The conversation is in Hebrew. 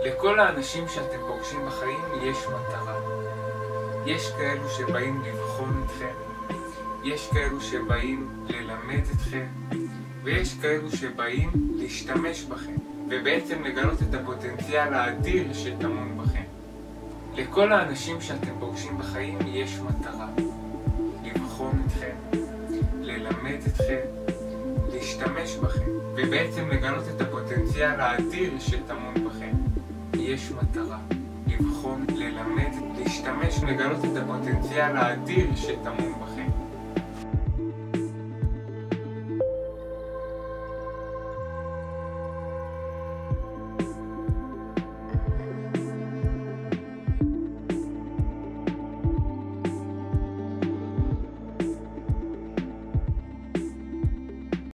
לכל האנשים שאתם פוגשים בחיים יש מטרה. יש כאלו שבאים לבחון אתכם, יש כאלו שבאים ללמד אתכם, ויש כאלו שבאים להשתמש בכם, ובעצם לגלות את הפוטנציאל האדיר שטמון בכם. לכל האנשים שאתם פוגשים בחיים יש מטרה. לבחון אתכם, ללמד אתכם, להשתמש בכם, ובעצם לגלות את הפוטנציאל האדיר שטמון בכם. יש מטרה. לבחון, ללמד, להשתמש, לגלות את הפוטנציאל האדיר שטמון בכם.